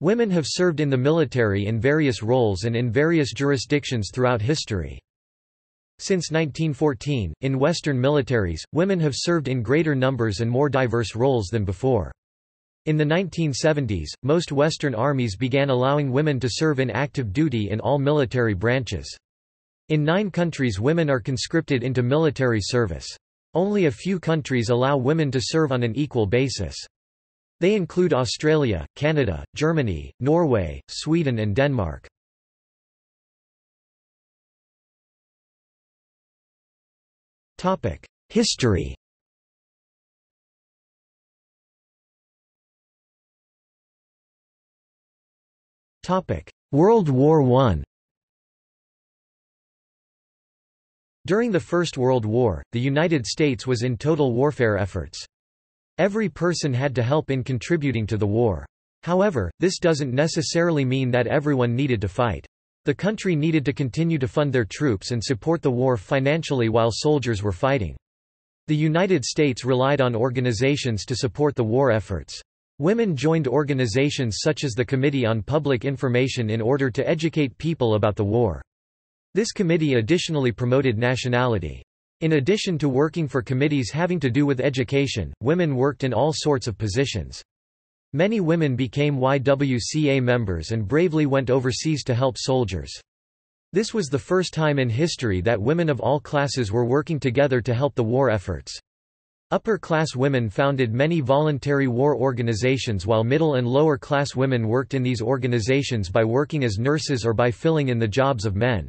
Women have served in the military in various roles and in various jurisdictions throughout history. Since 1914, in Western militaries, women have served in greater numbers and more diverse roles than before. In the 1970s, most Western armies began allowing women to serve in active duty in all military branches. In nine countries women are conscripted into military service. Only a few countries allow women to serve on an equal basis. They include Australia, Canada, Germany, Norway, Sweden and Denmark. History World War I During the First World War, the United States was in total warfare efforts. Every person had to help in contributing to the war. However, this doesn't necessarily mean that everyone needed to fight. The country needed to continue to fund their troops and support the war financially while soldiers were fighting. The United States relied on organizations to support the war efforts. Women joined organizations such as the Committee on Public Information in order to educate people about the war. This committee additionally promoted nationality. In addition to working for committees having to do with education, women worked in all sorts of positions. Many women became YWCA members and bravely went overseas to help soldiers. This was the first time in history that women of all classes were working together to help the war efforts. Upper-class women founded many voluntary war organizations while middle and lower-class women worked in these organizations by working as nurses or by filling in the jobs of men.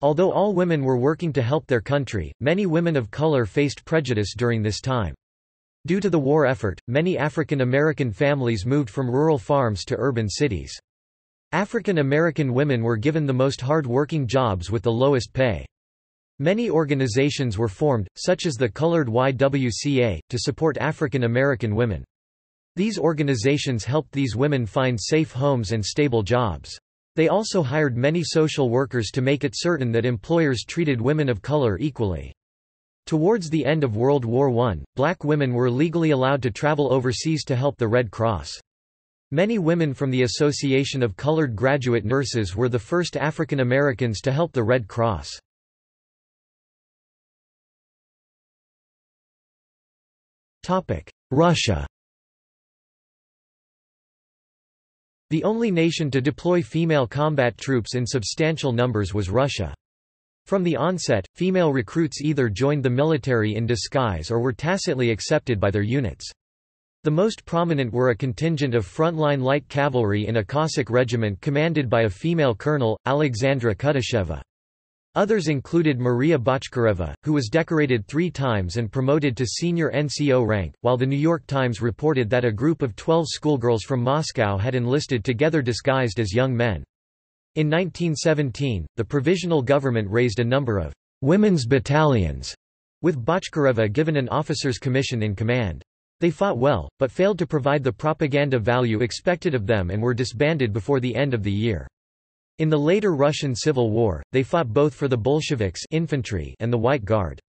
Although all women were working to help their country, many women of color faced prejudice during this time. Due to the war effort, many African American families moved from rural farms to urban cities. African American women were given the most hard-working jobs with the lowest pay. Many organizations were formed, such as the Colored YWCA, to support African American women. These organizations helped these women find safe homes and stable jobs. They also hired many social workers to make it certain that employers treated women of color equally. Towards the end of World War I, black women were legally allowed to travel overseas to help the Red Cross. Many women from the Association of Colored Graduate Nurses were the first African Americans to help the Red Cross. Russia The only nation to deploy female combat troops in substantial numbers was Russia. From the onset, female recruits either joined the military in disguise or were tacitly accepted by their units. The most prominent were a contingent of frontline light cavalry in a Cossack regiment commanded by a female colonel, Alexandra Kudasheva. Others included Maria Botchkareva, who was decorated three times and promoted to senior NCO rank, while the New York Times reported that a group of 12 schoolgirls from Moscow had enlisted together disguised as young men. In 1917, the provisional government raised a number of women's battalions, with Botchkareva given an officer's commission in command. They fought well, but failed to provide the propaganda value expected of them and were disbanded before the end of the year. In the later Russian Civil War, they fought both for the Bolsheviks infantry and the White Guard.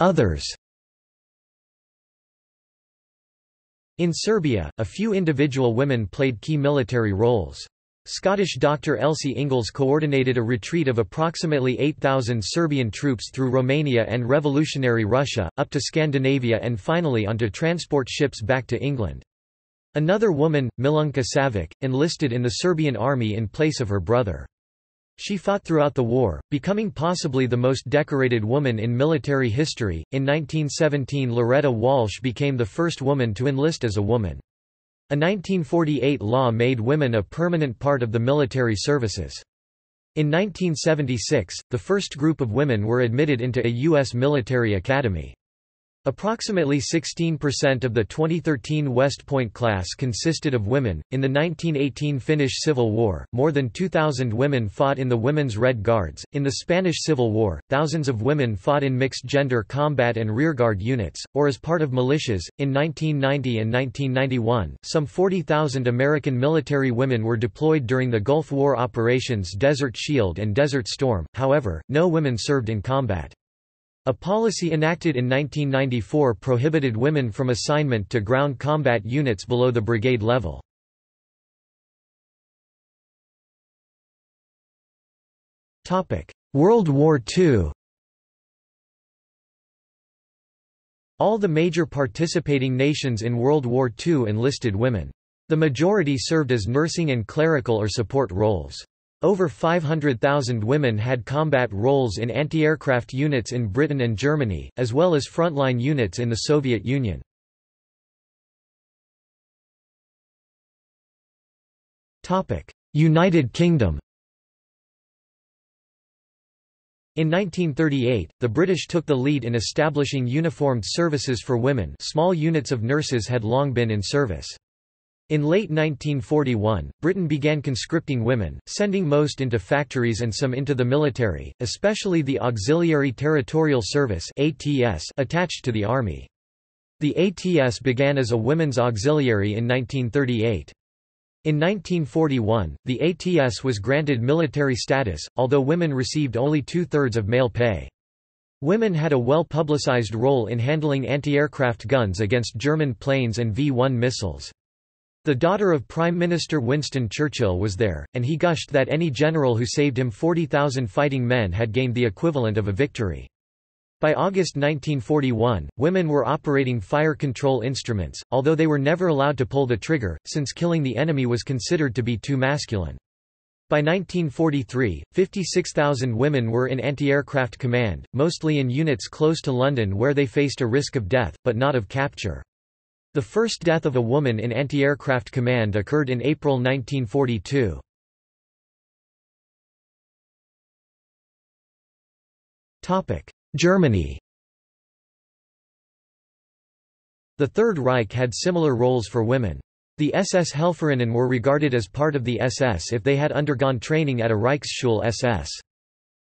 Others In Serbia, a few individual women played key military roles. Scottish Dr. Elsie Inglis coordinated a retreat of approximately 8,000 Serbian troops through Romania and revolutionary Russia, up to Scandinavia and finally onto transport ships back to England. Another woman, Milunka Savic, enlisted in the Serbian army in place of her brother. She fought throughout the war, becoming possibly the most decorated woman in military history. In 1917, Loretta Walsh became the first woman to enlist as a woman. A 1948 law made women a permanent part of the military services. In 1976, the first group of women were admitted into a U.S. military academy. Approximately 16% of the 2013 West Point class consisted of women. In the 1918 Finnish Civil War, more than 2,000 women fought in the Women's Red Guards. In the Spanish Civil War, thousands of women fought in mixed gender combat and rearguard units, or as part of militias. In 1990 and 1991, some 40,000 American military women were deployed during the Gulf War operations Desert Shield and Desert Storm, however, no women served in combat. A policy enacted in 1994 prohibited women from assignment to ground combat units below the brigade level. World War II All the major participating nations in World War II enlisted women. The majority served as nursing and clerical or support roles. Over 500,000 women had combat roles in anti-aircraft units in Britain and Germany, as well as frontline units in the Soviet Union. United Kingdom In 1938, the British took the lead in establishing uniformed services for women small units of nurses had long been in service. In late 1941, Britain began conscripting women, sending most into factories and some into the military, especially the Auxiliary Territorial Service attached to the Army. The ATS began as a women's auxiliary in 1938. In 1941, the ATS was granted military status, although women received only two-thirds of male pay. Women had a well-publicized role in handling anti-aircraft guns against German planes and V-1 missiles. The daughter of Prime Minister Winston Churchill was there, and he gushed that any general who saved him 40,000 fighting men had gained the equivalent of a victory. By August 1941, women were operating fire control instruments, although they were never allowed to pull the trigger, since killing the enemy was considered to be too masculine. By 1943, 56,000 women were in anti-aircraft command, mostly in units close to London where they faced a risk of death, but not of capture. The first death of a woman in anti-aircraft command occurred in April 1942. Germany The Third Reich had similar roles for women. The SS Helferinnen were regarded as part of the SS if they had undergone training at a Reichsschule SS.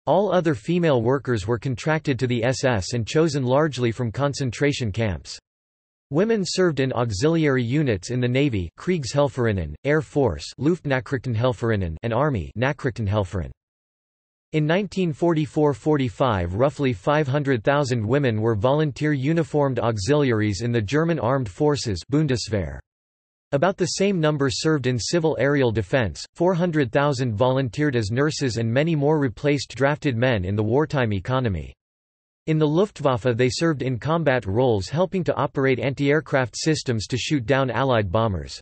All other female workers were contracted to the SS and chosen largely from concentration camps. Women served in auxiliary units in the Navy Kriegshelferinnen, Air Force and Army Nachrichtenhelferin. in 1944–45 roughly 500,000 women were volunteer uniformed auxiliaries in the German armed forces Bundeswehr. About the same number served in civil aerial defense, 400,000 volunteered as nurses and many more replaced drafted men in the wartime economy. In the Luftwaffe they served in combat roles helping to operate anti-aircraft systems to shoot down Allied bombers.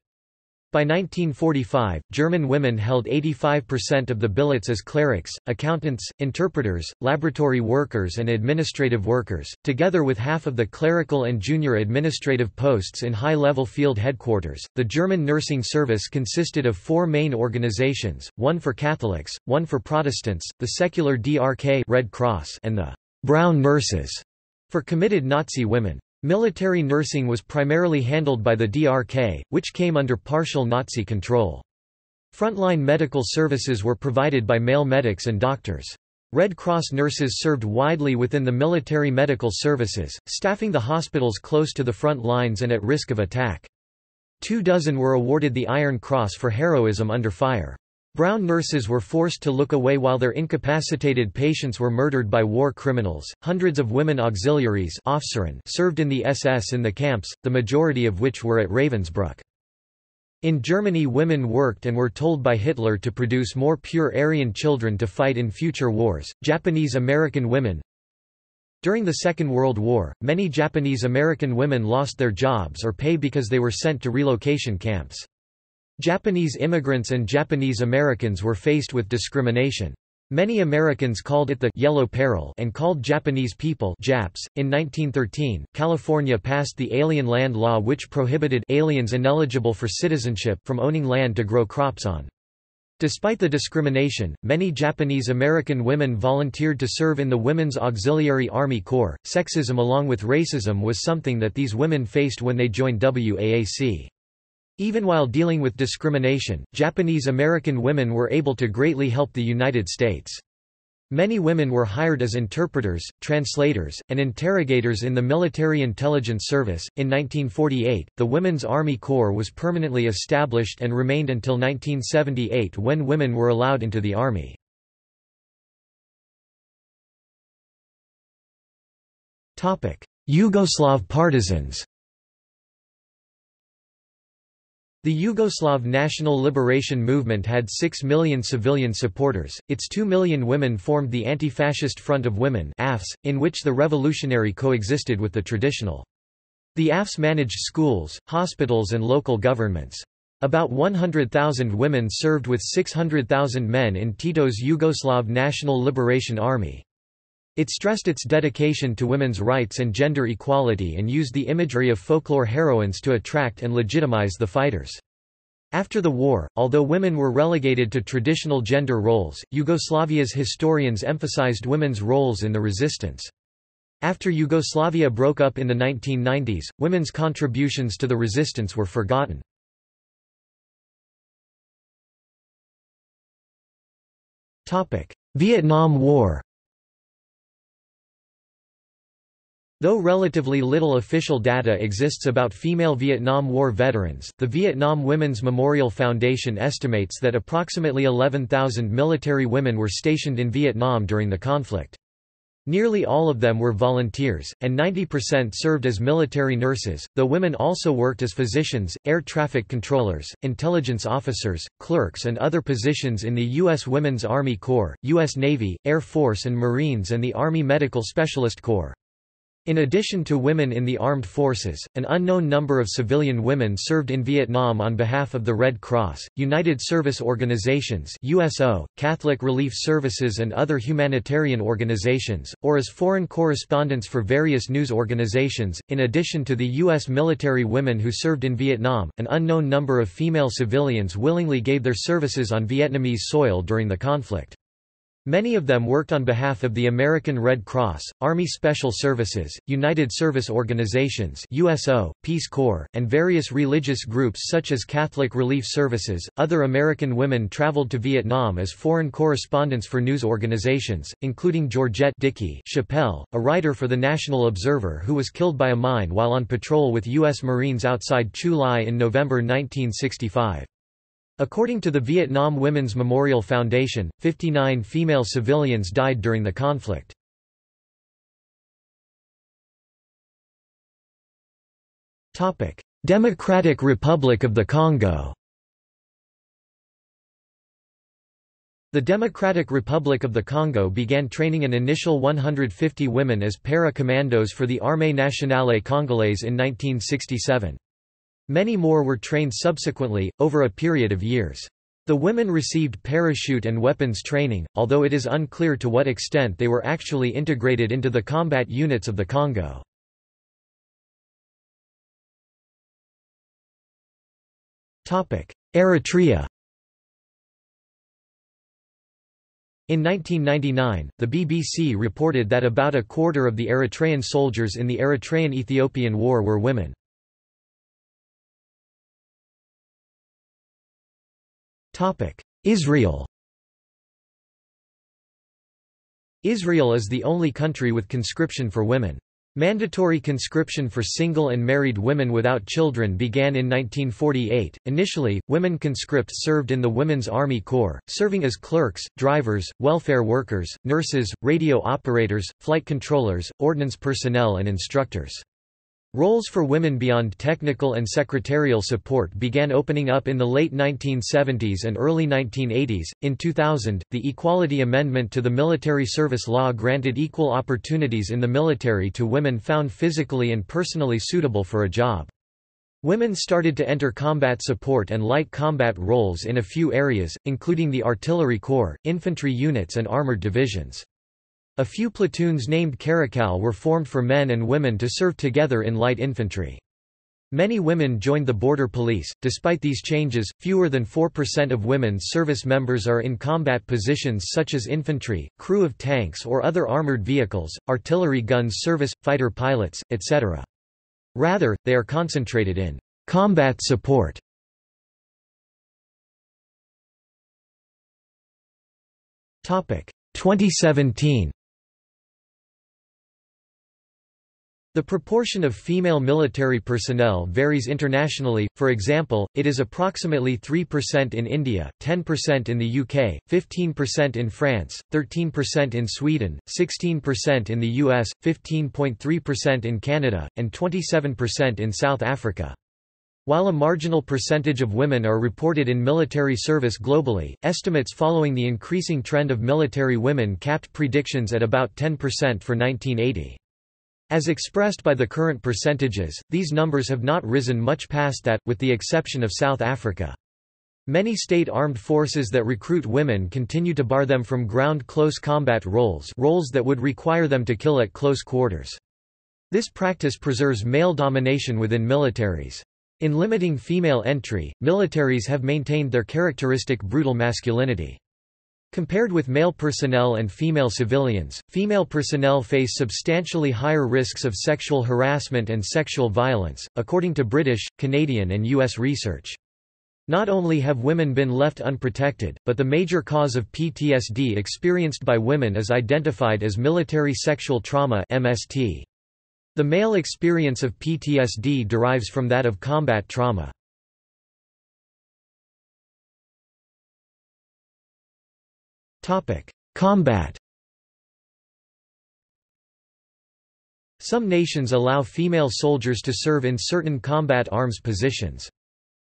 By 1945, German women held 85% of the billets as clerics, accountants, interpreters, laboratory workers and administrative workers, together with half of the clerical and junior administrative posts in high-level field headquarters. The German nursing service consisted of four main organizations, one for Catholics, one for Protestants, the secular DRK Red Cross and the Brown Nurses for committed Nazi women. Military nursing was primarily handled by the DRK, which came under partial Nazi control. Frontline medical services were provided by male medics and doctors. Red Cross nurses served widely within the military medical services, staffing the hospitals close to the front lines and at risk of attack. Two dozen were awarded the Iron Cross for heroism under fire. Brown nurses were forced to look away while their incapacitated patients were murdered by war criminals. Hundreds of women auxiliaries served in the SS in the camps, the majority of which were at Ravensbrück. In Germany women worked and were told by Hitler to produce more pure Aryan children to fight in future wars. Japanese American women During the Second World War, many Japanese American women lost their jobs or pay because they were sent to relocation camps. Japanese immigrants and Japanese Americans were faced with discrimination. Many Americans called it the Yellow Peril and called Japanese people Japs. In 1913, California passed the Alien Land Law which prohibited aliens ineligible for citizenship from owning land to grow crops on. Despite the discrimination, many Japanese American women volunteered to serve in the Women's Auxiliary Army Corps. Sexism along with racism was something that these women faced when they joined WAAC. Even while dealing with discrimination, Japanese American women were able to greatly help the United States. Many women were hired as interpreters, translators, and interrogators in the Military Intelligence Service. In 1948, the Women's Army Corps was permanently established and remained until 1978 when women were allowed into the Army. Yugoslav partisans The Yugoslav National Liberation Movement had 6 million civilian supporters, its 2 million women formed the Anti-Fascist Front of Women in which the revolutionary coexisted with the traditional. The AFS managed schools, hospitals and local governments. About 100,000 women served with 600,000 men in Tito's Yugoslav National Liberation Army. It stressed its dedication to women's rights and gender equality and used the imagery of folklore heroines to attract and legitimize the fighters. After the war, although women were relegated to traditional gender roles, Yugoslavia's historians emphasized women's roles in the resistance. After Yugoslavia broke up in the 1990s, women's contributions to the resistance were forgotten. Vietnam War Though relatively little official data exists about female Vietnam War veterans, the Vietnam Women's Memorial Foundation estimates that approximately 11,000 military women were stationed in Vietnam during the conflict. Nearly all of them were volunteers, and 90% served as military nurses, though women also worked as physicians, air traffic controllers, intelligence officers, clerks and other positions in the U.S. Women's Army Corps, U.S. Navy, Air Force and Marines and the Army Medical Specialist Corps. In addition to women in the armed forces, an unknown number of civilian women served in Vietnam on behalf of the Red Cross, United Service Organizations USO, Catholic Relief Services and other humanitarian organizations, or as foreign correspondents for various news organizations. In addition to the U.S. military women who served in Vietnam, an unknown number of female civilians willingly gave their services on Vietnamese soil during the conflict. Many of them worked on behalf of the American Red Cross, Army Special Services, United Service Organizations USO, Peace Corps, and various religious groups such as Catholic Relief Services. Other American women traveled to Vietnam as foreign correspondents for news organizations, including Georgette Dickey Chapelle, a writer for the National Observer who was killed by a mine while on patrol with U.S. Marines outside Chu Lai in November 1965. According to the Vietnam Women's Memorial Foundation, 59 female civilians died during the conflict. Democratic Republic of the Congo The Democratic Republic of the Congo began training an initial 150 women as para-commandos for the Armée nationale congolaise in 1967. Many more were trained subsequently, over a period of years. The women received parachute and weapons training, although it is unclear to what extent they were actually integrated into the combat units of the Congo. Eritrea In 1999, the BBC reported that about a quarter of the Eritrean soldiers in the Eritrean-Ethiopian War were women. Israel Israel is the only country with conscription for women. Mandatory conscription for single and married women without children began in 1948. Initially, women conscripts served in the Women's Army Corps, serving as clerks, drivers, welfare workers, nurses, radio operators, flight controllers, ordnance personnel, and instructors. Roles for women beyond technical and secretarial support began opening up in the late 1970s and early 1980s. In 2000, the Equality Amendment to the Military Service Law granted equal opportunities in the military to women found physically and personally suitable for a job. Women started to enter combat support and light combat roles in a few areas, including the artillery corps, infantry units and armored divisions. A few platoons named Caracal were formed for men and women to serve together in light infantry. Many women joined the border police. Despite these changes, fewer than 4% of women's service members are in combat positions such as infantry, crew of tanks or other armored vehicles, artillery guns service, fighter pilots, etc. Rather, they are concentrated in combat support. Topic 2017 The proportion of female military personnel varies internationally, for example, it is approximately 3% in India, 10% in the UK, 15% in France, 13% in Sweden, 16% in the US, 15.3% in Canada, and 27% in South Africa. While a marginal percentage of women are reported in military service globally, estimates following the increasing trend of military women capped predictions at about 10% for 1980. As expressed by the current percentages, these numbers have not risen much past that, with the exception of South Africa. Many state armed forces that recruit women continue to bar them from ground close combat roles roles that would require them to kill at close quarters. This practice preserves male domination within militaries. In limiting female entry, militaries have maintained their characteristic brutal masculinity. Compared with male personnel and female civilians, female personnel face substantially higher risks of sexual harassment and sexual violence, according to British, Canadian and U.S. research. Not only have women been left unprotected, but the major cause of PTSD experienced by women is identified as military sexual trauma MST. The male experience of PTSD derives from that of combat trauma. Combat Some nations allow female soldiers to serve in certain combat arms positions.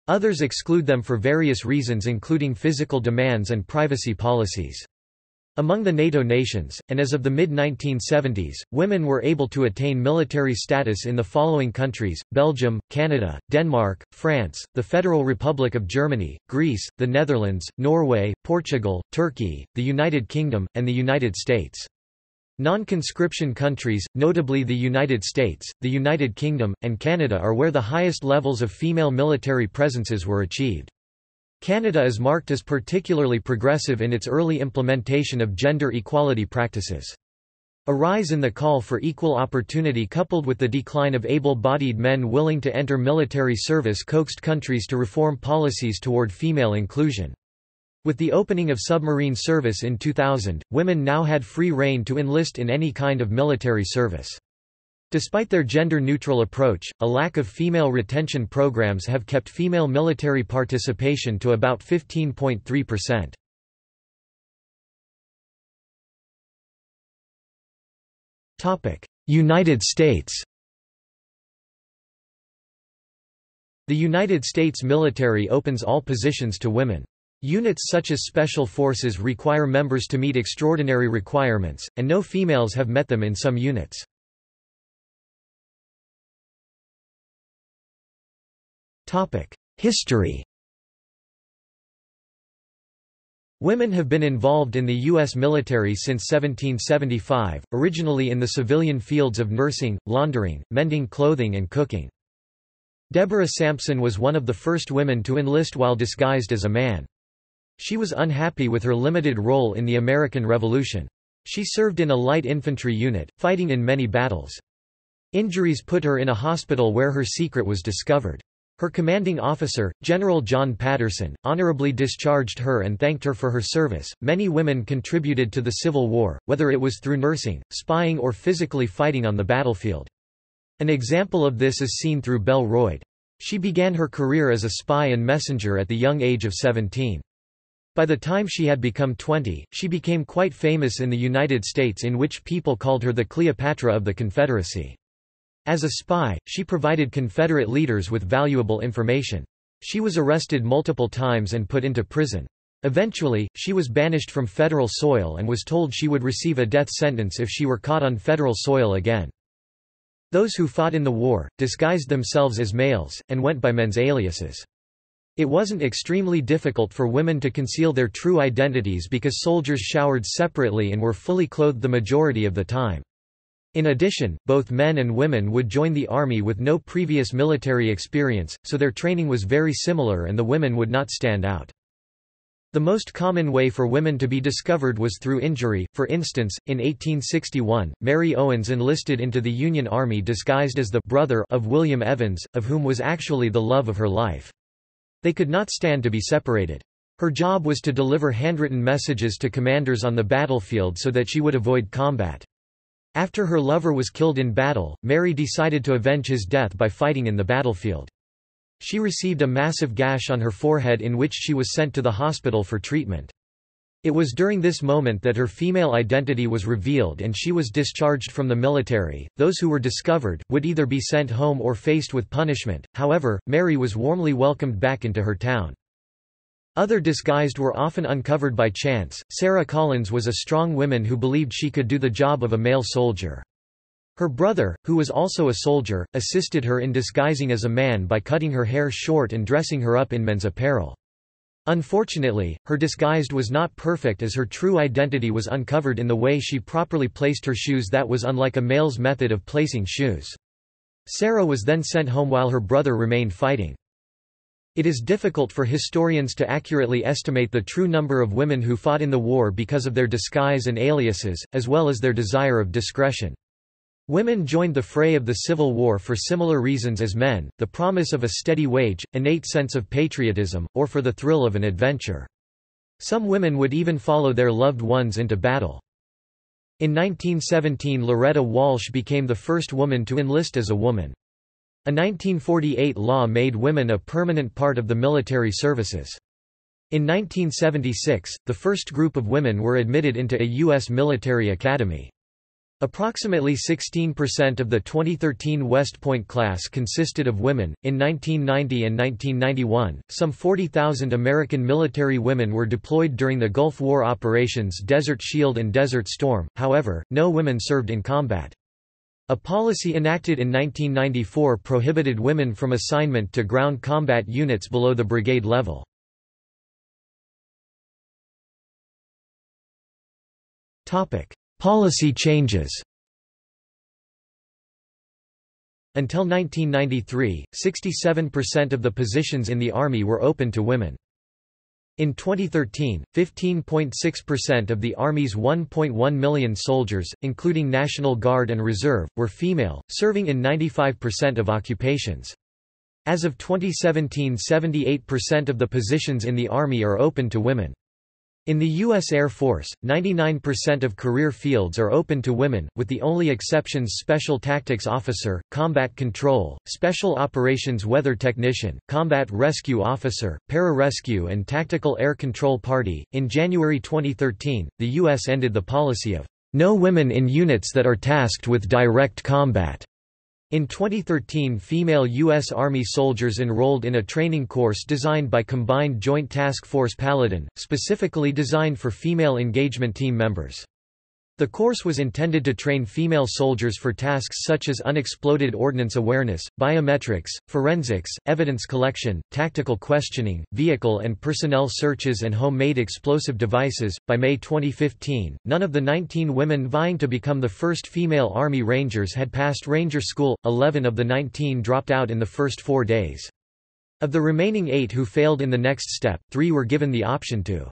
Others exclude them for various reasons including physical demands and privacy policies. Among the NATO nations, and as of the mid-1970s, women were able to attain military status in the following countries, Belgium, Canada, Denmark, France, the Federal Republic of Germany, Greece, the Netherlands, Norway, Portugal, Turkey, the United Kingdom, and the United States. Non-conscription countries, notably the United States, the United Kingdom, and Canada are where the highest levels of female military presences were achieved. Canada is marked as particularly progressive in its early implementation of gender equality practices. A rise in the call for equal opportunity coupled with the decline of able-bodied men willing to enter military service coaxed countries to reform policies toward female inclusion. With the opening of submarine service in 2000, women now had free rein to enlist in any kind of military service. Despite their gender-neutral approach, a lack of female retention programs have kept female military participation to about 15.3%. Topic: United States The United States military opens all positions to women. Units such as Special Forces require members to meet extraordinary requirements, and no females have met them in some units. History Women have been involved in the U.S. military since 1775, originally in the civilian fields of nursing, laundering, mending clothing and cooking. Deborah Sampson was one of the first women to enlist while disguised as a man. She was unhappy with her limited role in the American Revolution. She served in a light infantry unit, fighting in many battles. Injuries put her in a hospital where her secret was discovered. Her commanding officer, General John Paterson, honorably discharged her and thanked her for her service. Many women contributed to the Civil War, whether it was through nursing, spying, or physically fighting on the battlefield. An example of this is seen through Belle Boyd. She began her career as a spy and messenger at the young age of 17. By the time she had become 20, she became quite famous in the United States in which people called her the Cleopatra of the Confederacy. As a spy, she provided Confederate leaders with valuable information. She was arrested multiple times and put into prison. Eventually, she was banished from federal soil and was told she would receive a death sentence if she were caught on federal soil again. Those who fought in the war, disguised themselves as males, and went by men's aliases. It wasn't extremely difficult for women to conceal their true identities because soldiers showered separately and were fully clothed the majority of the time. In addition, both men and women would join the army with no previous military experience, so their training was very similar and the women would not stand out. The most common way for women to be discovered was through injury, for instance, in 1861, Mary Owens enlisted into the Union Army disguised as the brother of William Evans, of whom was actually the love of her life. They could not stand to be separated. Her job was to deliver handwritten messages to commanders on the battlefield so that she would avoid combat. After her lover was killed in battle, Mary decided to avenge his death by fighting in the battlefield. She received a massive gash on her forehead in which she was sent to the hospital for treatment. It was during this moment that her female identity was revealed and she was discharged from the military. Those who were discovered would either be sent home or faced with punishment. However, Mary was warmly welcomed back into her town. Other disguised were often uncovered by chance. Sarah Collins was a strong woman who believed she could do the job of a male soldier. Her brother, who was also a soldier, assisted her in disguising as a man by cutting her hair short and dressing her up in men's apparel. Unfortunately, her disguise was not perfect as her true identity was uncovered in the way she properly placed her shoes that was unlike a male's method of placing shoes. Sarah was then sent home while her brother remained fighting. It is difficult for historians to accurately estimate the true number of women who fought in the war because of their disguise and aliases, as well as their desire of discretion. Women joined the fray of the Civil War for similar reasons as men, the promise of a steady wage, innate sense of patriotism, or for the thrill of an adventure. Some women would even follow their loved ones into battle. In 1917 Loretta Walsh became the first woman to enlist as a woman. A 1948 law made women a permanent part of the military services. In 1976, the first group of women were admitted into a U.S. military academy. Approximately 16% of the 2013 West Point class consisted of women. In 1990 and 1991, some 40,000 American military women were deployed during the Gulf War operations Desert Shield and Desert Storm, however, no women served in combat. A policy enacted in 1994 prohibited women from assignment to ground combat units below the brigade level. Policy changes Until 1993, 67% of the positions in the Army were open to women. In 2013, 15.6% of the Army's 1.1 million soldiers, including National Guard and Reserve, were female, serving in 95% of occupations. As of 2017 78% of the positions in the Army are open to women. In the U.S. Air Force, 99% of career fields are open to women, with the only exceptions Special Tactics Officer, Combat Control, Special Operations Weather Technician, Combat Rescue Officer, Pararescue, and Tactical Air Control Party. In January 2013, the U.S. ended the policy of no women in units that are tasked with direct combat. In 2013 female U.S. Army soldiers enrolled in a training course designed by Combined Joint Task Force Paladin, specifically designed for female engagement team members. The course was intended to train female soldiers for tasks such as unexploded ordnance awareness, biometrics, forensics, evidence collection, tactical questioning, vehicle and personnel searches, and homemade explosive devices. By May 2015, none of the 19 women vying to become the first female Army Rangers had passed Ranger School, 11 of the 19 dropped out in the first four days. Of the remaining eight who failed in the next step, three were given the option to.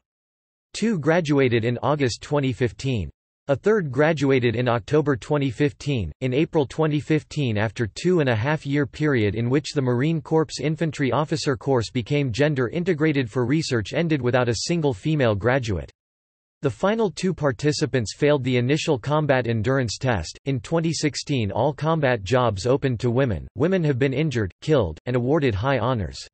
Two graduated in August 2015. A third graduated in October 2015. In April 2015, after two and a half year period in which the Marine Corps Infantry Officer course became gender integrated for research, ended without a single female graduate. The final two participants failed the initial combat endurance test. In 2016, all combat jobs opened to women. Women have been injured, killed, and awarded high honors.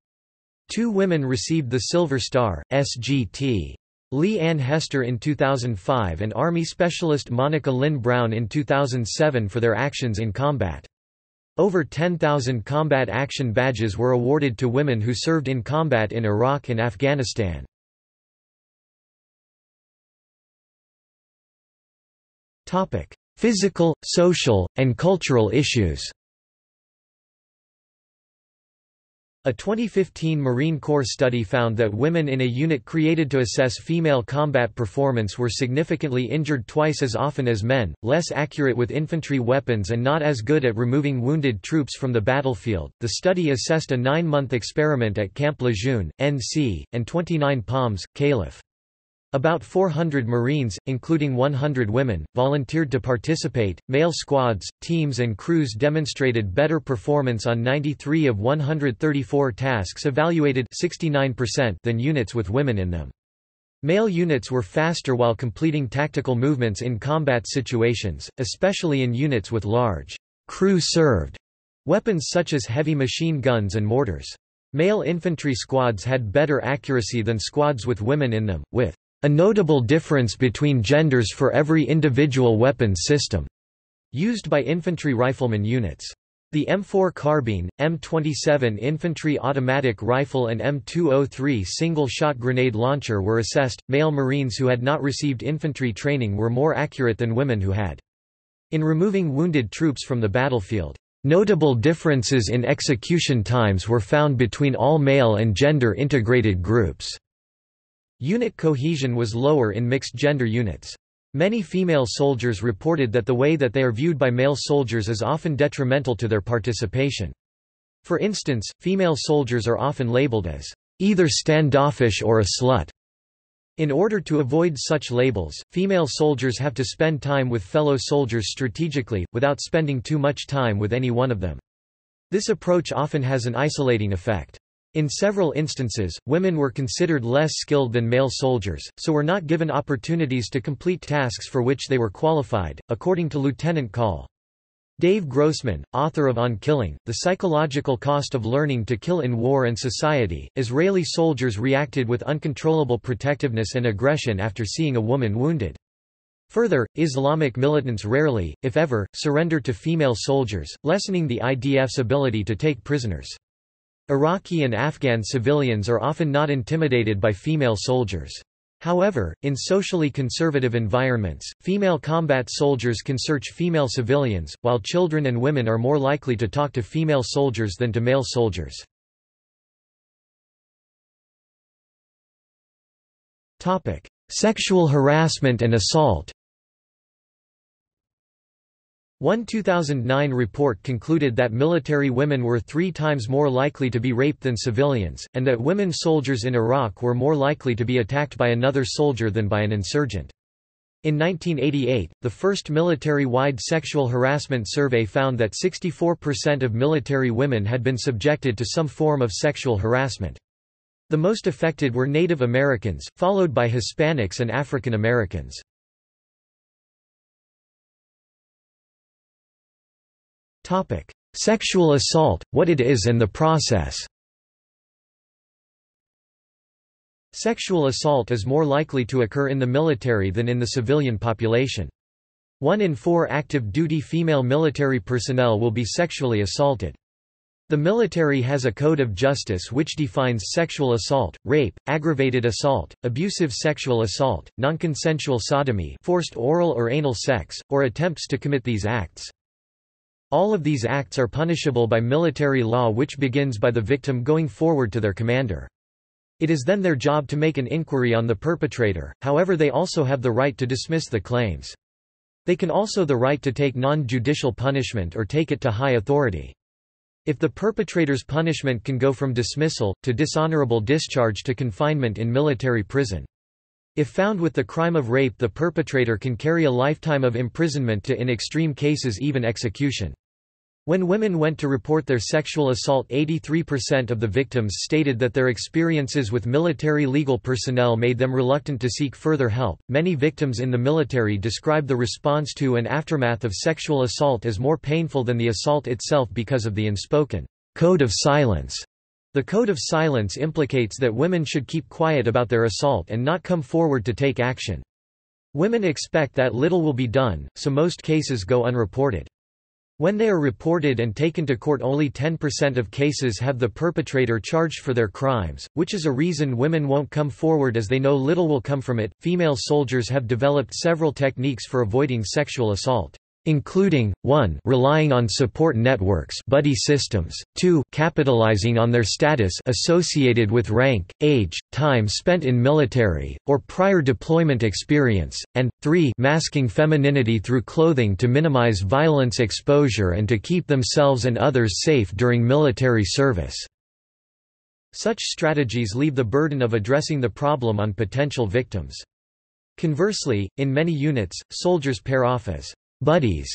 Two women received the Silver Star, SGT. Leigh Ann Hester in 2005 and Army Specialist Monica Lynn Brown in 2007 for their actions in combat. Over 10,000 combat action badges were awarded to women who served in combat in Iraq and Afghanistan. Physical, social, and cultural issues A 2015 Marine Corps study found that women in a unit created to assess female combat performance were significantly injured twice as often as men, less accurate with infantry weapons and not as good at removing wounded troops from the battlefield. The study assessed a nine month experiment at Camp Lejeune, NC, and 29 Palms, Calif. About 400 Marines, including 100 women, volunteered to participate. Male squads, teams, and crews demonstrated better performance on 93 of 134 tasks evaluated 69% than units with women in them. Male units were faster while completing tactical movements in combat situations, especially in units with large, crew-served weapons such as heavy machine guns and mortars. Male infantry squads had better accuracy than squads with women in them, with a notable difference between genders for every individual weapons system used by infantry rifleman units. The M4 carbine, M27 infantry automatic rifle and M203 single-shot grenade launcher were assessed. Male Marines who had not received infantry training were more accurate than women who had. In removing wounded troops from the battlefield, notable differences in execution times were found between all male and gender-integrated groups. Unit cohesion was lower in mixed-gender units. Many female soldiers reported that the way that they are viewed by male soldiers is often detrimental to their participation. For instance, female soldiers are often labeled as either standoffish or a slut. In order to avoid such labels, female soldiers have to spend time with fellow soldiers strategically, without spending too much time with any one of them. This approach often has an isolating effect. In several instances, women were considered less skilled than male soldiers, so were not given opportunities to complete tasks for which they were qualified, according to Lieutenant Call. Dave Grossman, author of On Killing, The Psychological Cost of Learning to Kill in War and Society, Israeli soldiers reacted with uncontrollable protectiveness and aggression after seeing a woman wounded. Further, Islamic militants rarely, if ever, surrender to female soldiers, lessening the IDF's ability to take prisoners. Iraqi and Afghan civilians are often not intimidated by female soldiers. However, in socially conservative environments, female combat soldiers can search female civilians, while children and women are more likely to talk to female soldiers than to male soldiers. Sexual harassment and assault one 2009 report concluded that military women were three times more likely to be raped than civilians, and that women soldiers in Iraq were more likely to be attacked by another soldier than by an insurgent. In 1988, the first military-wide sexual harassment survey found that 64% of military women had been subjected to some form of sexual harassment. The most affected were Native Americans, followed by Hispanics and African Americans. Sexual assault, what it is and the process Sexual assault is more likely to occur in the military than in the civilian population. One in four active duty female military personnel will be sexually assaulted. The military has a code of justice which defines sexual assault, rape, aggravated assault, abusive sexual assault, nonconsensual sodomy forced oral or anal sex, or attempts to commit these acts. All of these acts are punishable by military law which begins by the victim going forward to their commander. It is then their job to make an inquiry on the perpetrator, however they also have the right to dismiss the claims. They can also the right to take non-judicial punishment or take it to high authority. If the perpetrator's punishment can go from dismissal, to dishonorable discharge to confinement in military prison. If found with the crime of rape the perpetrator can carry a lifetime of imprisonment to in extreme cases even execution. When women went to report their sexual assault 83% of the victims stated that their experiences with military legal personnel made them reluctant to seek further help. Many victims in the military describe the response to and aftermath of sexual assault as more painful than the assault itself because of the unspoken code of silence the Code of Silence implicates that women should keep quiet about their assault and not come forward to take action. Women expect that little will be done, so most cases go unreported. When they are reported and taken to court only 10% of cases have the perpetrator charged for their crimes, which is a reason women won't come forward as they know little will come from it. Female soldiers have developed several techniques for avoiding sexual assault including, 1 relying on support networks buddy systems, 2 capitalizing on their status associated with rank, age, time spent in military, or prior deployment experience, and, 3 masking femininity through clothing to minimize violence exposure and to keep themselves and others safe during military service. Such strategies leave the burden of addressing the problem on potential victims. Conversely, in many units, soldiers pair off as buddies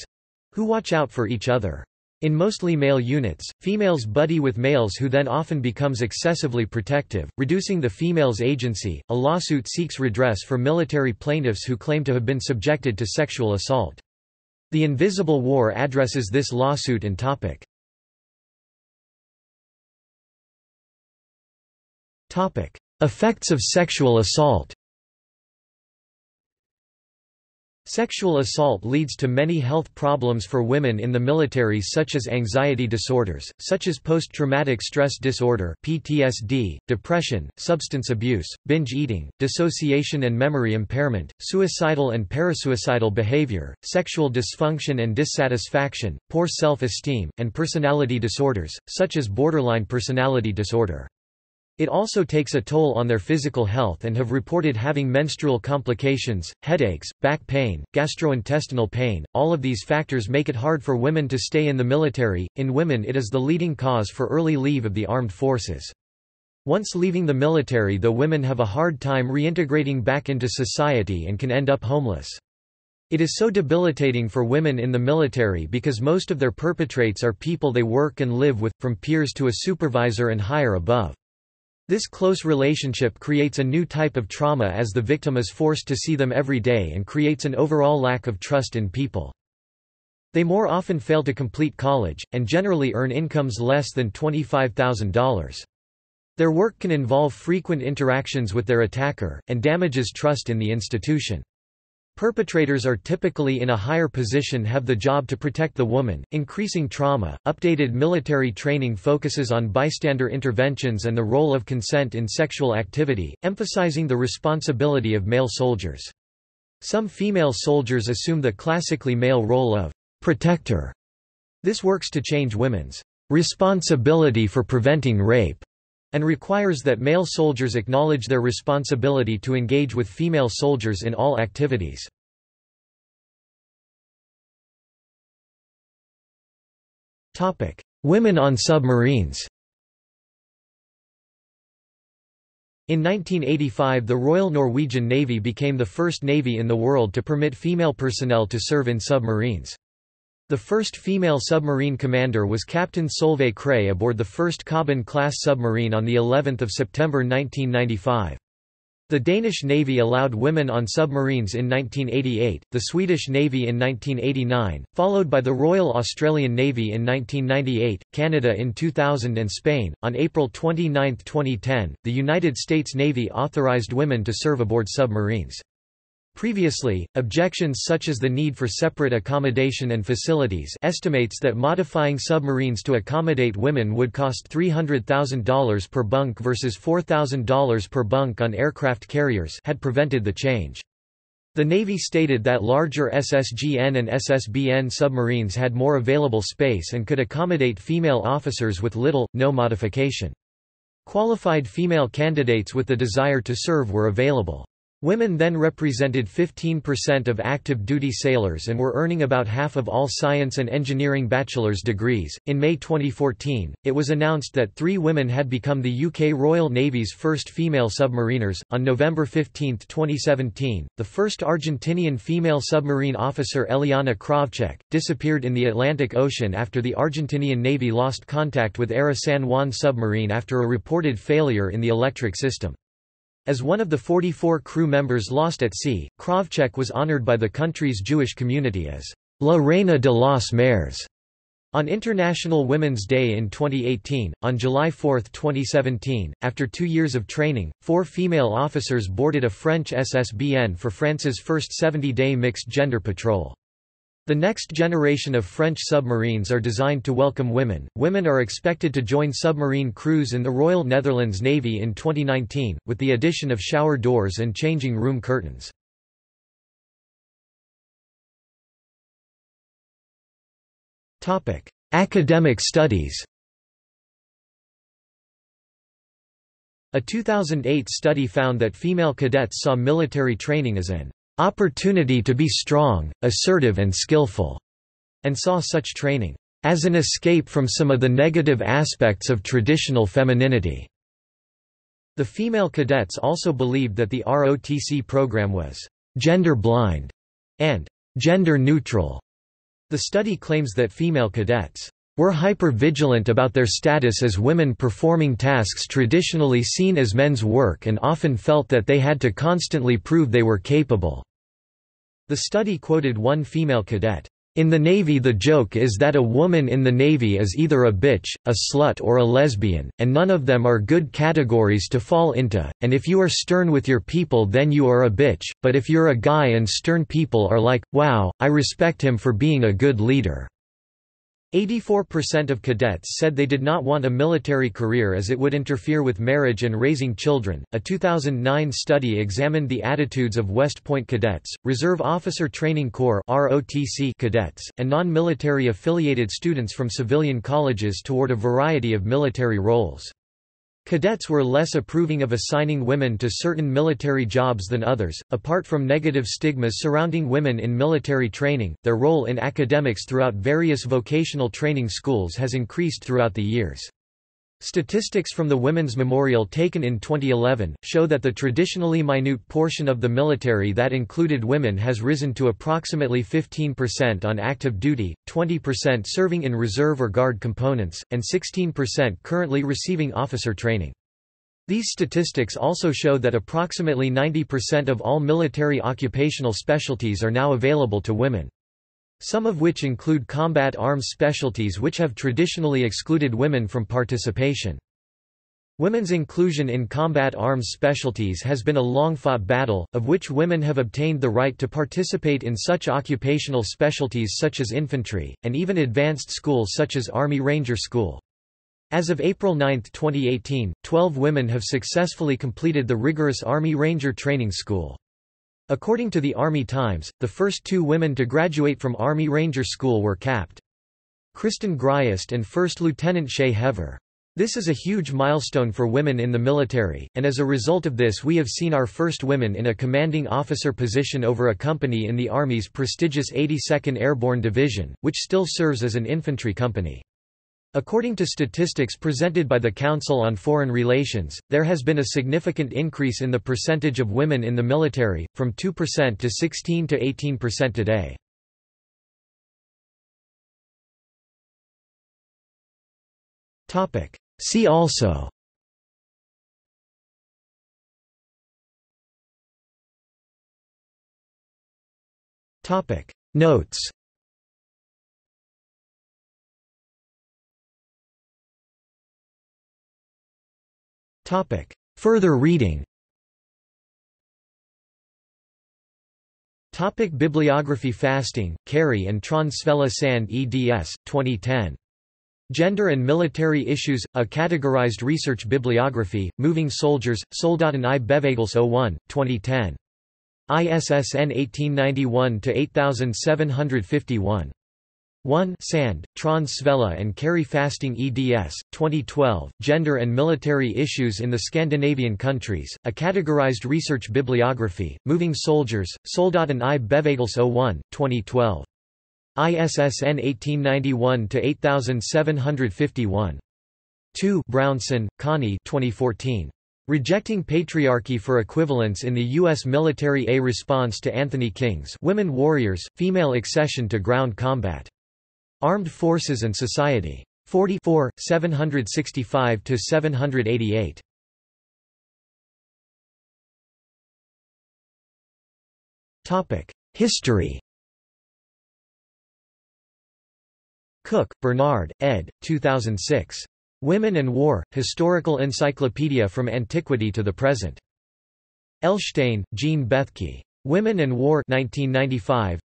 who watch out for each other. In mostly male units, females buddy with males who then often becomes excessively protective, reducing the female's agency. A lawsuit seeks redress for military plaintiffs who claim to have been subjected to sexual assault. The Invisible War addresses this lawsuit and topic. Topic: Effects of sexual assault. Sexual assault leads to many health problems for women in the military such as anxiety disorders, such as post-traumatic stress disorder PTSD, depression, substance abuse, binge eating, dissociation and memory impairment, suicidal and parasuicidal behavior, sexual dysfunction and dissatisfaction, poor self-esteem, and personality disorders, such as borderline personality disorder. It also takes a toll on their physical health and have reported having menstrual complications, headaches, back pain, gastrointestinal pain. All of these factors make it hard for women to stay in the military. In women, it is the leading cause for early leave of the armed forces. Once leaving the military, the women have a hard time reintegrating back into society and can end up homeless. It is so debilitating for women in the military because most of their perpetrates are people they work and live with, from peers to a supervisor and higher above. This close relationship creates a new type of trauma as the victim is forced to see them every day and creates an overall lack of trust in people. They more often fail to complete college, and generally earn incomes less than $25,000. Their work can involve frequent interactions with their attacker, and damages trust in the institution. Perpetrators are typically in a higher position have the job to protect the woman, increasing trauma. Updated military training focuses on bystander interventions and the role of consent in sexual activity, emphasizing the responsibility of male soldiers. Some female soldiers assume the classically male role of protector. This works to change women's responsibility for preventing rape and requires that male soldiers acknowledge their responsibility to engage with female soldiers in all activities. Women on submarines In 1985 the Royal Norwegian Navy became the first navy in the world to permit female personnel to serve in submarines. The first female submarine commander was Captain Solveig Krey aboard the first Kobben-class submarine on the 11th of September 1995. The Danish Navy allowed women on submarines in 1988, the Swedish Navy in 1989, followed by the Royal Australian Navy in 1998, Canada in 2000 and Spain. On April 29, 2010, the United States Navy authorized women to serve aboard submarines. Previously, objections such as the need for separate accommodation and facilities estimates that modifying submarines to accommodate women would cost $300,000 per bunk versus $4,000 per bunk on aircraft carriers had prevented the change. The Navy stated that larger SSGN and SSBN submarines had more available space and could accommodate female officers with little, no modification. Qualified female candidates with the desire to serve were available. Women then represented 15% of active duty sailors and were earning about half of all science and engineering bachelor's degrees. In May 2014, it was announced that three women had become the UK Royal Navy's first female submariners. On November 15, 2017, the first Argentinian female submarine officer Eliana Krawczyk disappeared in the Atlantic Ocean after the Argentinian Navy lost contact with ARA San Juan submarine after a reported failure in the electric system. As one of the 44 crew members lost at sea, Krawczyk was honored by the country's Jewish community as La Reina de los Mares. On International Women's Day in 2018, on July 4, 2017, after two years of training, four female officers boarded a French SSBN for France's first 70-day mixed-gender patrol. The next generation of French submarines are designed to welcome women. Women are expected to join submarine crews in the Royal Netherlands Navy in 2019, with the addition of shower doors and changing room curtains. Topic: Academic studies. A 2008 study found that female cadets saw military training as an opportunity to be strong, assertive and skillful, and saw such training as an escape from some of the negative aspects of traditional femininity. The female cadets also believed that the ROTC program was gender blind and gender neutral. The study claims that female cadets were hyper-vigilant about their status as women performing tasks traditionally seen as men's work and often felt that they had to constantly prove they were capable." The study quoted one female cadet, in the Navy the joke is that a woman in the Navy is either a bitch, a slut or a lesbian, and none of them are good categories to fall into, and if you are stern with your people then you are a bitch, but if you're a guy and stern people are like, wow, I respect him for being a good leader. 84% of cadets said they did not want a military career as it would interfere with marriage and raising children. A 2009 study examined the attitudes of West Point cadets, Reserve Officer Training Corps (ROTC) cadets, and non-military affiliated students from civilian colleges toward a variety of military roles. Cadets were less approving of assigning women to certain military jobs than others. Apart from negative stigmas surrounding women in military training, their role in academics throughout various vocational training schools has increased throughout the years. Statistics from the Women's Memorial taken in 2011, show that the traditionally minute portion of the military that included women has risen to approximately 15% on active duty, 20% serving in reserve or guard components, and 16% currently receiving officer training. These statistics also show that approximately 90% of all military occupational specialties are now available to women some of which include combat arms specialties which have traditionally excluded women from participation. Women's inclusion in combat arms specialties has been a long-fought battle, of which women have obtained the right to participate in such occupational specialties such as infantry, and even advanced schools such as Army Ranger School. As of April 9, 2018, 12 women have successfully completed the rigorous Army Ranger Training School. According to the Army Times, the first two women to graduate from Army Ranger School were capped. Kristen Griest and First Lieutenant Shaye Haver. This is a huge milestone for women in the military, and as a result of this we have seen our first women in a commanding officer position over a company in the Army's prestigious 82nd Airborne Division, which still serves as an infantry company. According to statistics presented by the Council on Foreign Relations, there has been a significant increase in the percentage of women in the military, from 2% to 16 to 18% today. See also Notes Topic. Further reading Topic Bibliography Fasting, Kari and Trond Svela Sand eds. 2010. Gender and Military Issues, a Categorized Research Bibliography, Moving Soldiers, Soldater i Bevegelse 01, 2010. ISSN 1891-8751. 1 Sand, Trond Svela and Kari Fasting eds. 2012, Gender and Military Issues in the Scandinavian Countries, a Categorized Research Bibliography, Moving Soldiers, Soldater i Bevegelse 01, 2012. ISSN 1891-8751. 2 Brownson, Connie 2014. Rejecting Patriarchy for Equivalence in the U.S. Military A Response to Anthony King's Women Warriors, Female Accession to Ground Combat. Armed Forces and Society. 44, 765–788. History Cook, Bernard, ed. 2006. Women and War, Historical Encyclopedia from Antiquity to the Present. Elshtain, Jean Bethke. Women and War 1995.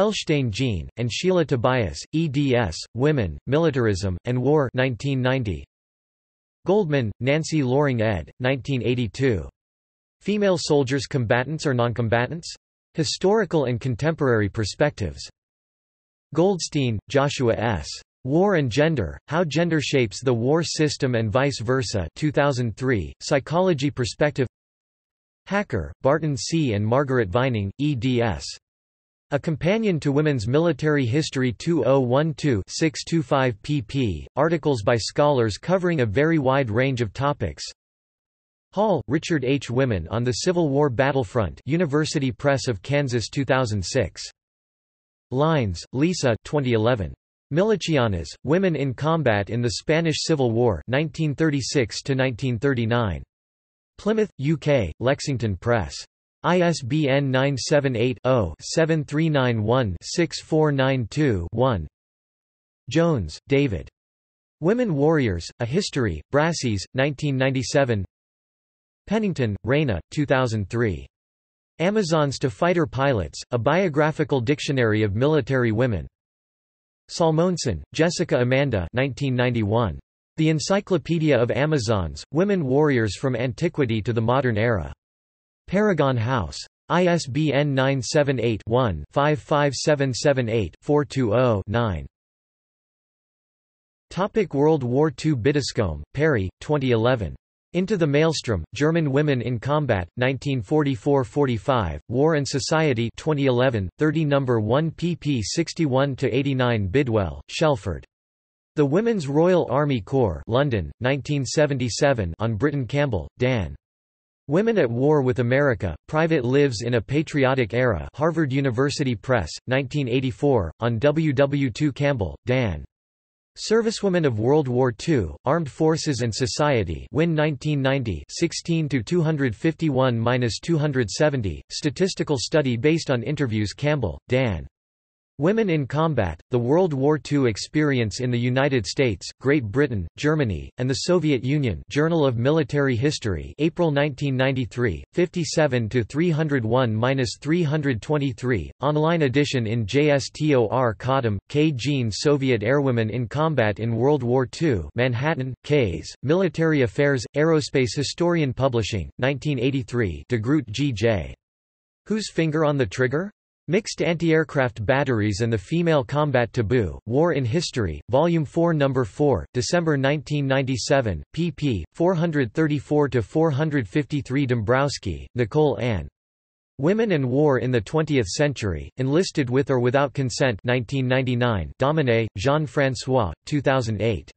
Elshtain Jean, and Sheila Tobias, eds. Women, Militarism, and War 1990. Goldman, Nancy Loring ed. 1982. Female Soldiers Combatants or Noncombatants? Historical and Contemporary Perspectives. Goldstein, Joshua S. War and Gender, How Gender Shapes the War System and Vice Versa 2003, Psychology Perspective Hacker, Barton C. and Margaret Vining, eds. A Companion to Women's Military History 2012-625 pp. Articles by scholars covering a very wide range of topics. Hall, Richard H. Women on the Civil War Battlefront University Press of Kansas 2006. Lines, Lisa 2011. Milicianas, Women in Combat in the Spanish Civil War 1936 -1939. Plymouth, UK, Lexington Press. ISBN 978-0-7391-6492-1 Jones, David. Women Warriors, A History, Brassey's, 1997 Pennington, Reina, 2003. Amazons to Fighter Pilots, A Biographical Dictionary of Military Women. Salmonson, Jessica Amanda 1991. The Encyclopedia of Amazons, Women Warriors from Antiquity to the Modern Era. Paragon House. ISBN 978-1-55778-420-9. Topic World War II Biddiscombe, Perry, 2011. Into the Maelstrom, German Women in Combat, 1944–45, War and Society 2011, 30 No. 1 pp 61–89 Bidwell, Shelford. The Women's Royal Army Corps London, 1977 on Britain Campbell, Dan. Women at War with America, Private Lives in a Patriotic Era Harvard University Press, 1984, on W. W. 2 Campbell, Dan. Servicewomen of World War II, Armed Forces and Society Win 1990 16–251–270, statistical study based on interviews Campbell, Dan. Women in Combat, The World War II Experience in the United States, Great Britain, Germany, and the Soviet Union Journal of Military History April 1993, 57–301–323, online edition in JSTOR Cottam, K. Jean Soviet Airwomen in Combat in World War II Manhattan, Kays, Military Affairs, Aerospace Historian Publishing, 1983 de Groot G. J. Whose Finger on the Trigger? Mixed Anti-Aircraft Batteries and the Female Combat Taboo, War in History, Volume 4 No. 4, December 1997, pp. 434–453 Dombrowski, Nicole Ann. Women and War in the Twentieth Century, Enlisted with or Without Consent 1999 Dominé, Jean-François, 2008.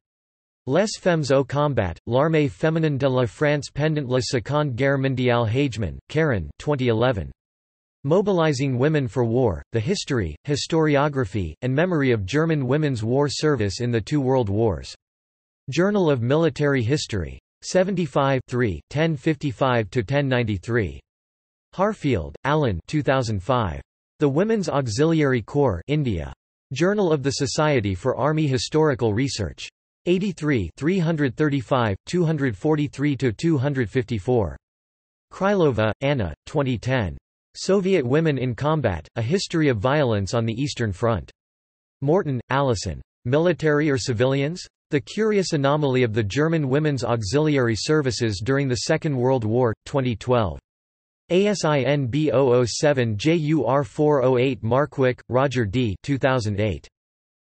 Les femmes au combat, l'armée féminine de la France pendant la Seconde Guerre mondiale Hagemann, Karen 2011. Mobilizing Women for War, The History, Historiography, and Memory of German Women's War Service in the Two World Wars. Journal of Military History. 75 3, 1055–1093. Harfield, Alan 2005. The Women's Auxiliary Corps India. Journal of the Society for Army Historical Research. 83 335, 243–254. Krylova, Anna, 2010. Soviet Women in Combat, A History of Violence on the Eastern Front. Morton, Allison. Military or Civilians? The Curious Anomaly of the German Women's Auxiliary Services During the Second World War, 2012. ASIN B007JUR408 Markwick, Roger D. 2008.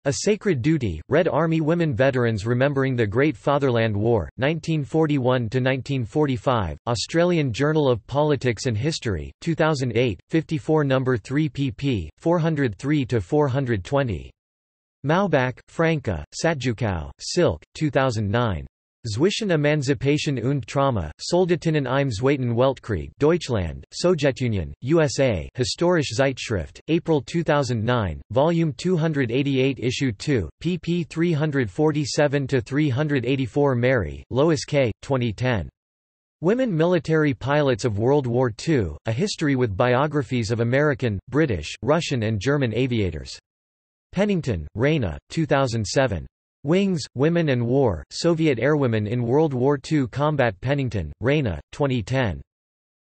A Sacred Duty, Red Army Women Veterans Remembering the Great Fatherland War, 1941–1945, Australian Journal of Politics and History, 2008, 54 No. 3 pp. 403–420. Maubach, Franka, Satjukow, Silk, 2009. Zwischen Emanzipation und Trauma, Soldatinnen im Zweiten Weltkrieg Deutschland, Sowjetunion, USA Historische Zeitschrift, April 2009, Volume 288 Issue 2, pp 347–384 Merry, Lois K., 2010. Women Military Pilots of World War II, A History with Biographies of American, British, Russian and German Aviators. Pennington, Reina, 2007. Wings, Women and War, Soviet Airwomen in World War II Combat Pennington, Reina, 2010.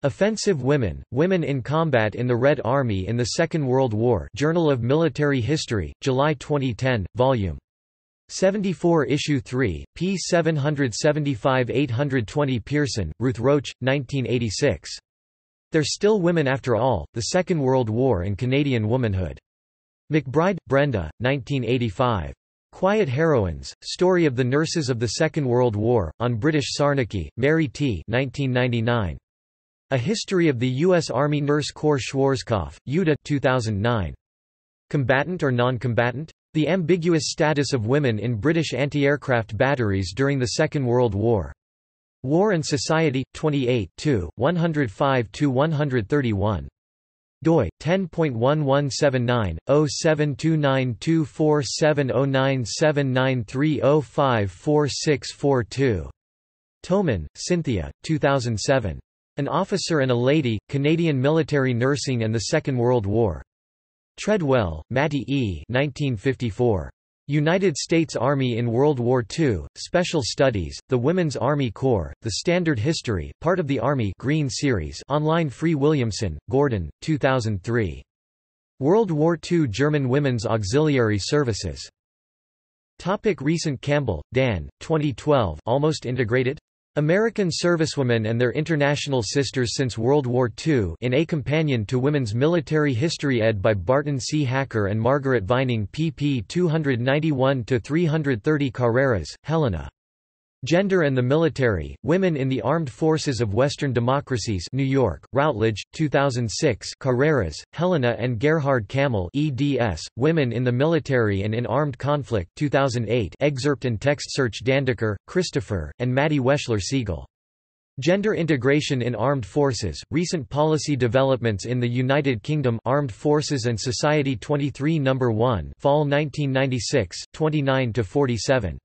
Offensive Women, Women in Combat in the Red Army in the Second World War Journal of Military History, July 2010, Vol. 74 Issue 3, p. 775-820 Pearson, Ruth Roach, 1986. They're Still Women After All, The Second World War and Canadian Womanhood. McBryde, Brenda, 1985. Quiet Heroines, Story of the Nurses of the Second World War, on British Sarnecky, Mary T. 1999. A History of the U.S. Army Nurse Corps Schwarzkopf, Jutta 2009. Combatant or non-combatant? The ambiguous status of women in British anti-aircraft batteries during the Second World War. War and Society, 28 105–131. Doi 10.1179/072924709793054642. Toman, Cynthia, 2007. An Officer and a Lady, Canadian Military Nursing and the Second World War. Treadwell, Mattie E. 1954. United States Army in World War II, Special Studies, The Women's Army Corps, The Standard History, part of the Army Green Series online Free Williamson, Gordon, 2003. World War II German Women's Auxiliary Services. Topic recent Campbell, Dan, 2012 Almost Integrated? American Servicewomen and Their International Sisters Since World War II in A Companion to Women's Military History ed. by Barton C. Hacker and Margaret Vining pp 291–330 Carreiras, Helena. Gender and the Military, Women in the Armed Forces of Western Democracies New York, Routledge, 2006 Carreiras, Helena and Gerhard Kümmel eds, Women in the Military and in Armed Conflict 2008 excerpt and text search Dandeker, Christopher, and Mady Wechsler Segal. Gender Integration in Armed Forces, Recent Policy Developments in the United Kingdom Armed Forces and Society 23 No. 1 Fall 1996, 29–47.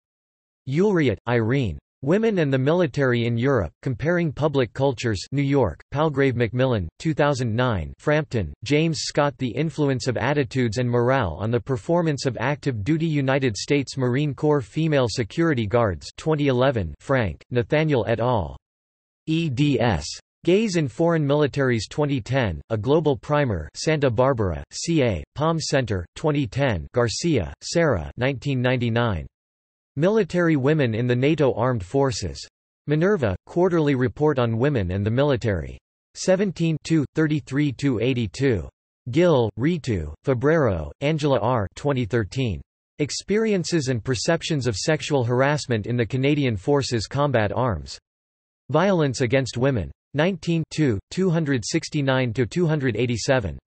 Eulriet, Irene. Women and the Military in Europe, Comparing Public Cultures New York, Palgrave Macmillan, 2009 Frampton, James Scott The Influence of Attitudes and Morale on the Performance of Active Duty United States Marine Corps Female Security Guards 2011 Frank, Nathaniel et al. eds. Gays in Foreign Militaries 2010, A Global Primer Santa Barbara, CA, Palm Center, 2010 Garcia, Sarah 1999. Military Women in the NATO Armed Forces. Minerva, Quarterly Report on Women and the Military. 17 33–82. Gill, Ritu, Febbraro, Angela R. 2013. Experiences and Perceptions of Sexual Harassment in the Canadian Forces Combat Arms. Violence Against Women. 19 269–287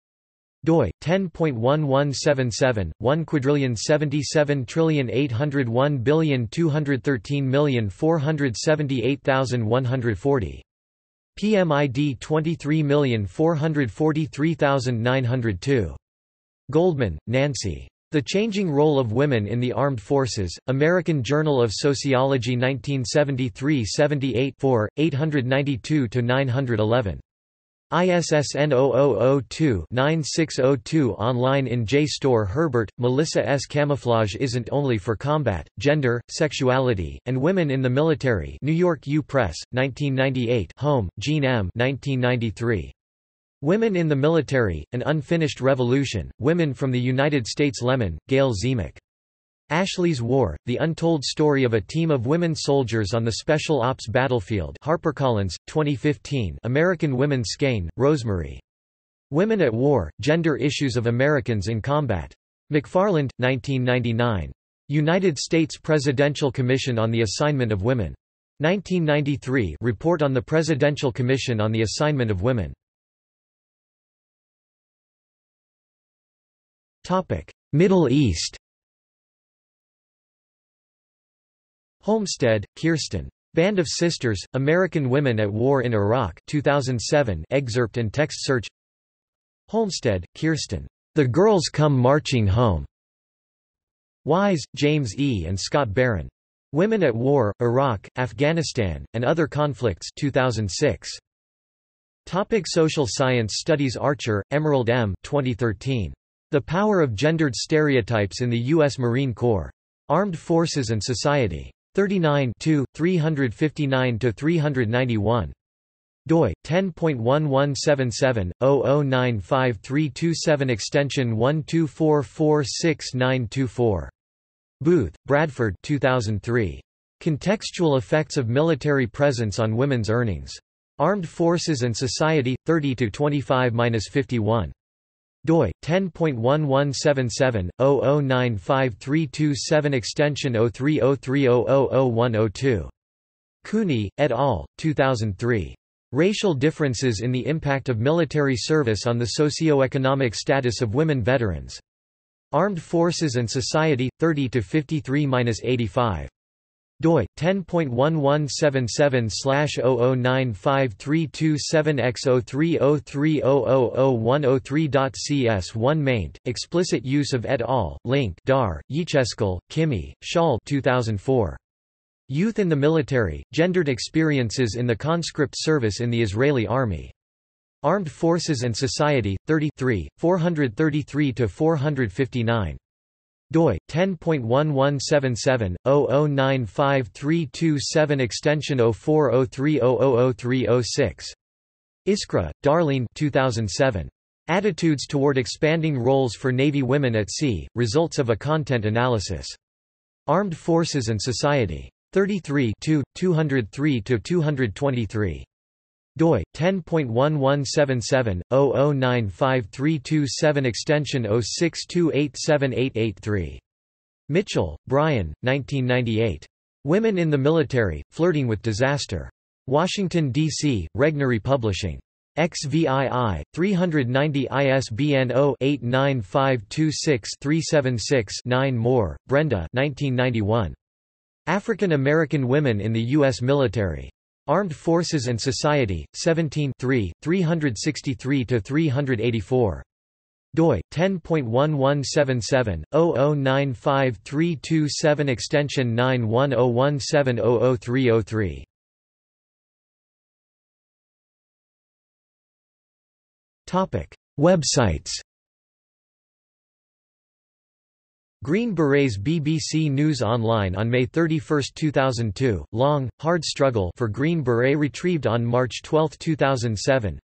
doi 10.1177 1 quadrillion 77 trillion 801 billion 213 million 478,140 PMID 23443902 Goldman, Nancy. The Changing Role of Women in the Armed Forces, American Journal of Sociology 1973-78 4, 892–911. ISSN 0002-9602 Online in JSTOR Herbert, Melissa S. Camouflage isn't only for combat, gender, sexuality, and women in the military New York U Press, 1998 Holm, Jean M. 1993. Women in the Military, An Unfinished Revolution, Women from the United States Lemmon, Gayle Tzemach. Ashley's War, The Untold Story of a Team of Women Soldiers on the Special Ops Battlefield HarperCollins, 2015 American Women Skaine, Rosemary. Women at War, Gender Issues of Americans in Combat. McFarland, 1999. United States Presidential Commission on the Assignment of Women. 1993 Report on the Presidential Commission on the Assignment of Women. Middle East Holmstedt, Kirsten. Band of Sisters, American Women at War in Iraq 2007 excerpt and text search Holmstedt, Kirsten. The Girls Come Marching Home. Wise, James E. and Scott Baron. Women at War, Iraq, Afghanistan, and Other Conflicts 2006. Topic Social Science Studies Archer, Emerald M. 2013. The Power of Gendered Stereotypes in the U.S. Marine Corps. Armed Forces and Society. 39 359–391 doi 10.1177/0095327 extension 124466924 Booth, Bradford 2003 Contextual Effects of Military Presence on Women's Earnings. Armed Forces and Society 30 to 25-51 doi 10.1177/0095327 extension 0303000102 Cooney et al. 2003 Racial differences in the impact of military service on the socio-economic status of women veterans. Armed Forces and Society 30 to 53-85 doi 10.1177/0095327X030300103.cs1 maint explicit use of et al link dar Yechezkel Kimi Shaul 2004 Youth in the Military Gendered Experiences in the Conscript Service in the Israeli Army. Armed Forces and Society 33 433 to 459 doi 10.1177/0095327 extension 0403000306 Iskra, Darlene 2007 Attitudes toward expanding roles for Navy women at sea results of a content analysis. Armed Forces and Society. 33 203 to 223 doi 10.1177/0095327 extension 06287883 Mitchell, Brian, 1998. Women in the Military: Flirting with Disaster. Washington D.C. Regnery Publishing. XVII 390 ISBN 0-89526-376-9 Moore, Brenda 1991. African American Women in the U.S. Military. Armed Forces and Society, 17 363–384. doi 10.1177/0095327 extension 9101700303 Topic Websites Green Berets BBC News Online on May 31, 2002, long, hard struggle for Green Beret retrieved on March 12, 2007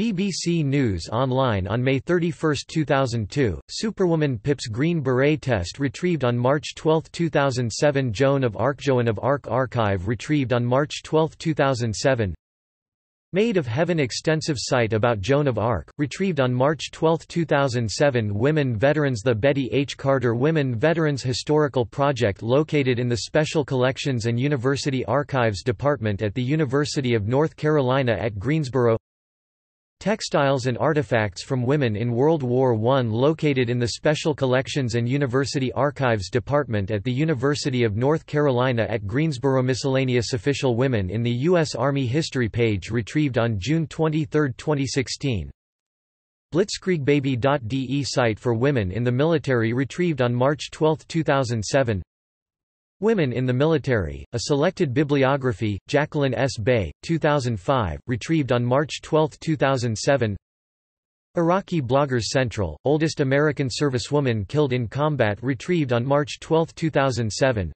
BBC News Online on May 31, 2002, Superwoman Pip's Green Beret test retrieved on March 12, 2007 Joan of Arc Joan of Arc archive retrieved on March 12, 2007 Maid of Heaven extensive site about Joan of Arc, retrieved on March 12, 2007 Women Veterans The Betty H. Carter Women Veterans Historical Project located in the Special Collections and University Archives Department at the University of North Carolina at Greensboro Textiles and artifacts from women in World War I located in the Special Collections and University Archives Department at the University of North Carolina at Greensboro Miscellaneous Official Women in the U.S. Army History page retrieved on June 23, 2016 Blitzkriegbaby.de site for women in the military retrieved on March 12, 2007 Women in the Military, a selected bibliography, Jacqueline S. Bay, 2005, retrieved on March 12, 2007 Iraqi Bloggers Central, oldest American servicewoman killed in combat retrieved on March 12, 2007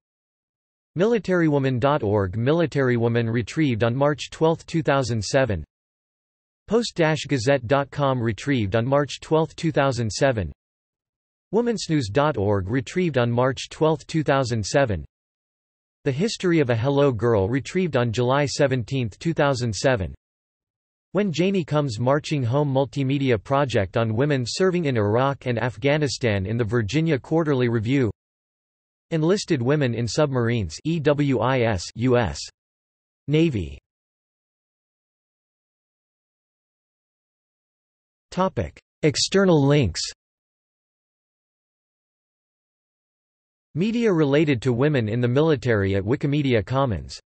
MilitaryWoman.org Militarywoman retrieved on March 12, 2007 Post-Gazette.com retrieved on March 12, 2007 Womansnews.org retrieved on March 12, 2007 The History of a Hello Girl retrieved on July 17, 2007 When Janie Comes Marching Home Multimedia Project on Women Serving in Iraq and Afghanistan in the Virginia Quarterly Review. Enlisted Women in Submarines EWIS US. Navy. External links Media related to women in the military at Wikimedia Commons